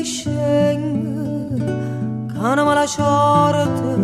e sceng Cana mala sorte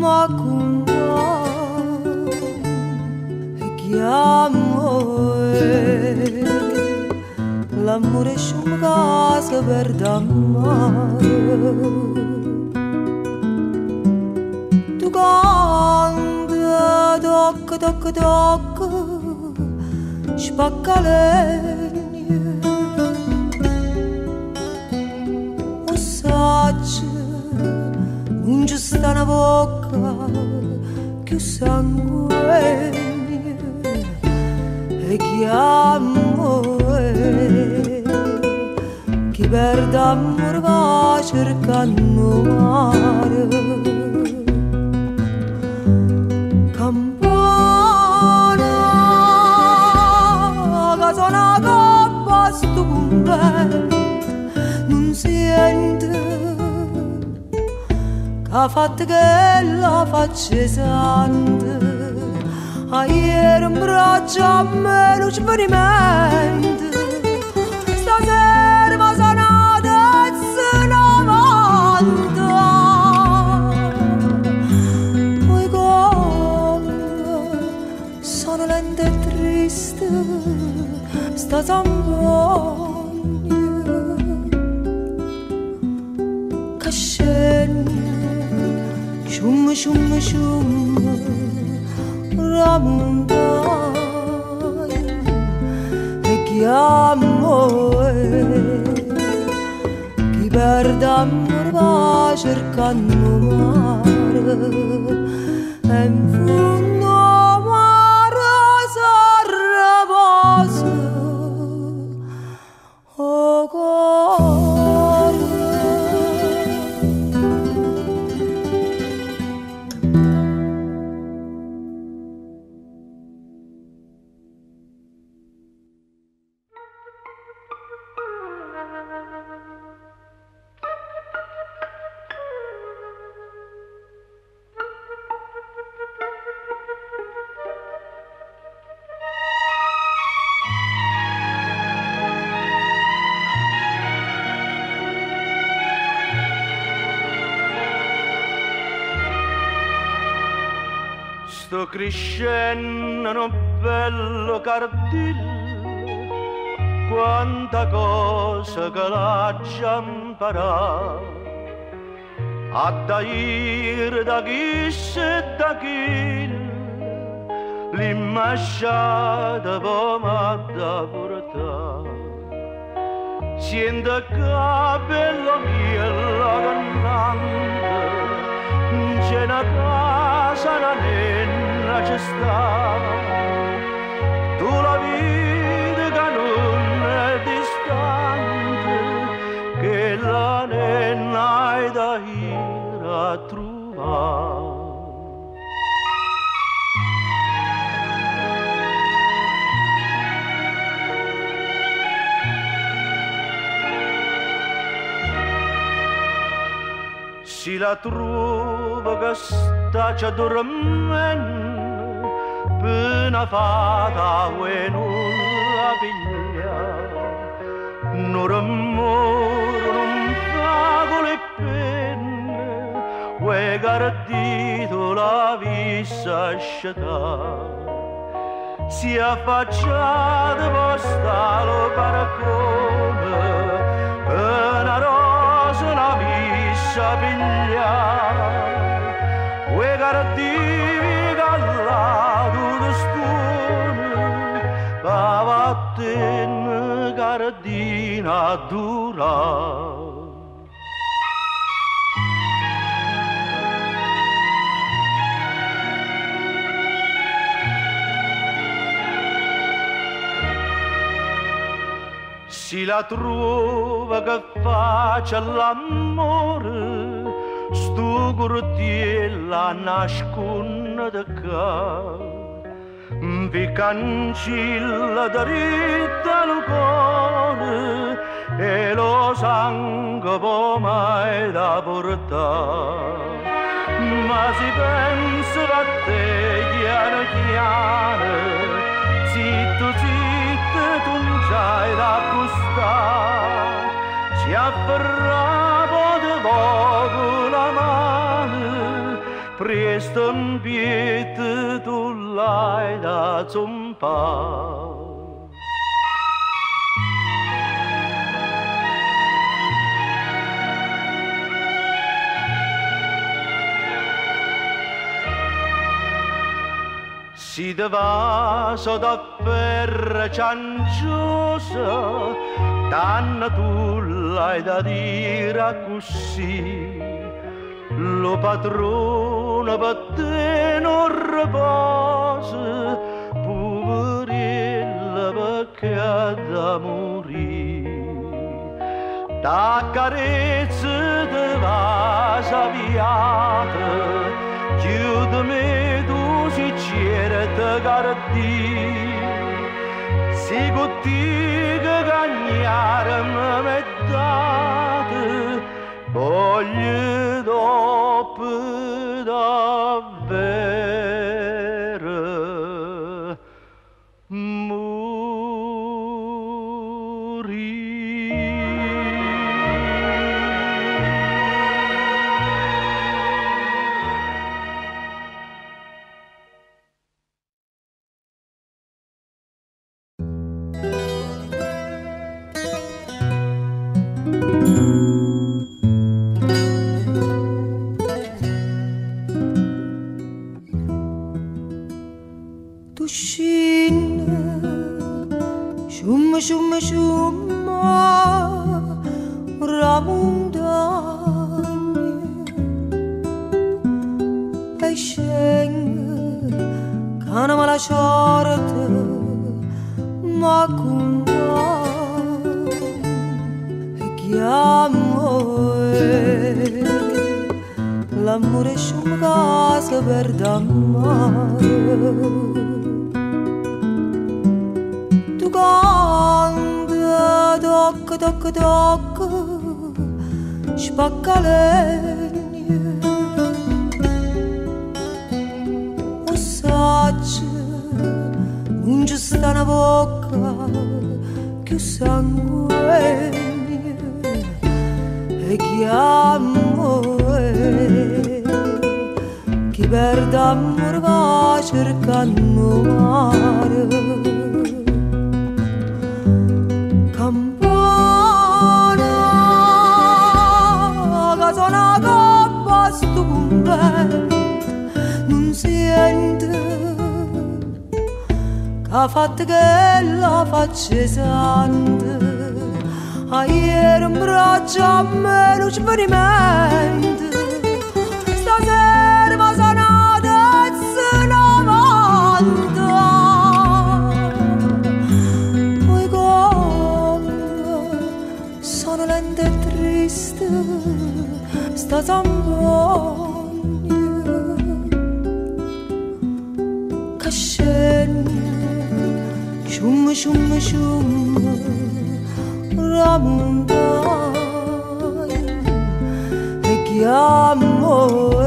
Ma cumba Chiamo L'amore è un caso per d'amare Tu canta Doc doc doc Spaccalente un una bocca che sanguigna e che amore che per d'amor va cercando mare آفت گل آفت چیزانده هایر مرا جام لوچ بری مند سازه e chiamo chi per d'amor va cercando mare e in sto crescendo bello cardillo quanta cosa che l'ha già imparato a daire da chi se da chi l'immasciata pomata portare. Siente capello mio la cantante c'è una casa, una nenna c'è sta. Tu la vedi che non è distante, che la nenna hai da ir a si la trova che sta già dormendo pena fata e non la piglia non rumore non fa con le penne e gardito la vista scetà si affacciata posta lo paracone una rosa una vista piglia e gardivi gardina dura si la trova che faccia l'amore, stu curtiella nasconde da ca. Vi cancilla dritta al cuore e lo sangue può mai da portare. Ma si pensa a te chiaro chiaro zitto zitto tu non sai da gustare si afferrava di poco la mano presto in piede l'hai da zompare Si te va sotto per cianciosa, tanna tu l'hai da dire così. Lo padrone per te non riposa, da morire. Da carezza te va saviata, chiudimi tu sincere te garantii si gottiga gagnare me mettate voglio dopo moartă mă cumva Cheamă la mureșul casă verdea mare Tu gandă, doc, doc, doc, și una boca que sanguine e che amore chi per d'amor va cercando mare آفت گل آفت چیزانده هایر مرا جاملوش بری مند سازر بازان عادت سنامانده Poi come sono lente triste sta zambogna Şum şum şum ramdayım Pek yağmur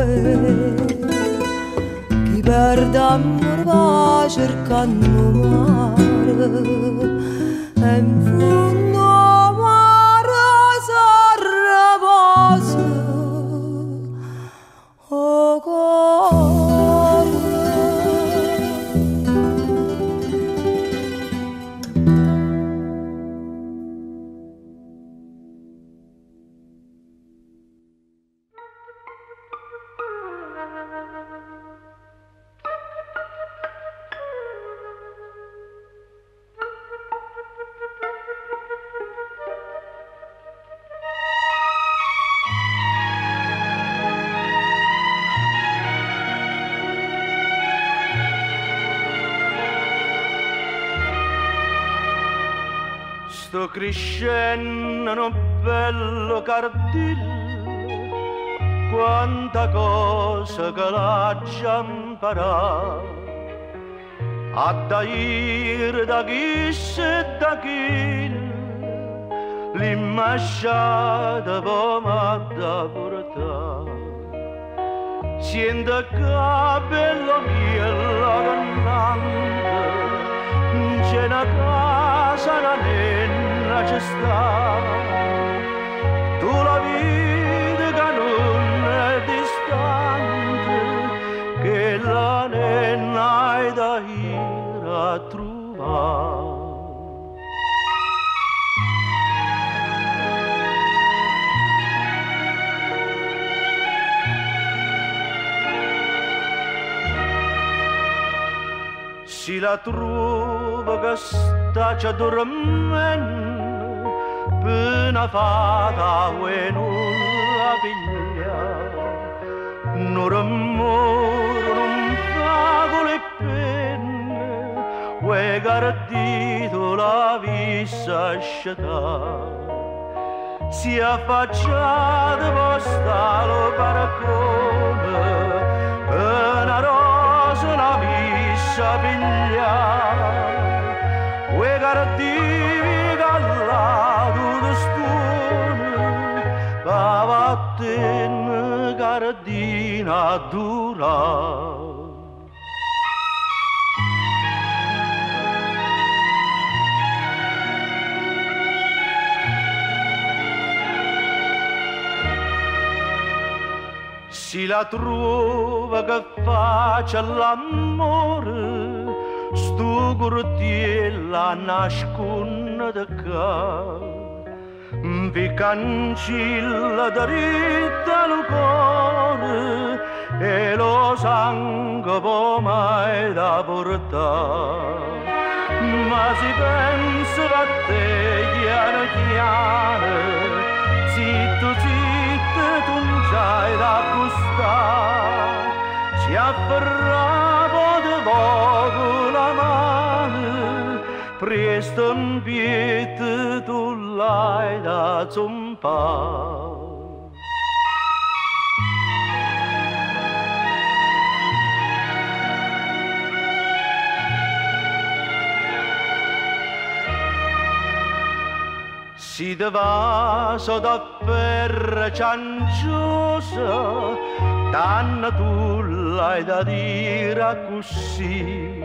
Giberdam baş erkan numarı Hem fuh sto crescendo bello cardillo quanta cosa che l'ha già imparato a daire da chi e da chi l'immasciata pomata portata Siente capello mio la cantante c'è una casa una nenna acesta. Tu la vidi ca lune distante Che la nenai da ira trova Si la trova che sta ci addormendo la piglia non rumore non fago le penne e gardito la vista scetà si affacciato postalo gardina dura si la trova che faccia l'amore stu curtiella nasconde da ca vi cancilla dritta al cuore e lo sangue può mai da portare. Ma si pensa a te chiaro chiaro zitto zitto tu non c'hai da gustare si afferrava di poco la mano presto in piede tu l'hai da zompare si devaso da per cianciosa tanna tu l'hai da dire così.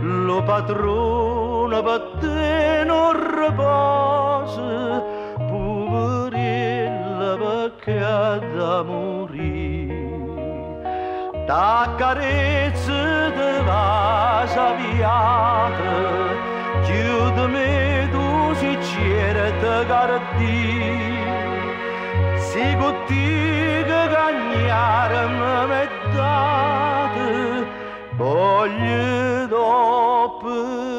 Lo padrone per non riposa poverella perché ha da morire. Da carezza de vasa viata chiudimi tu si c'era te gardi si gutti che gagnare me date voglio dopo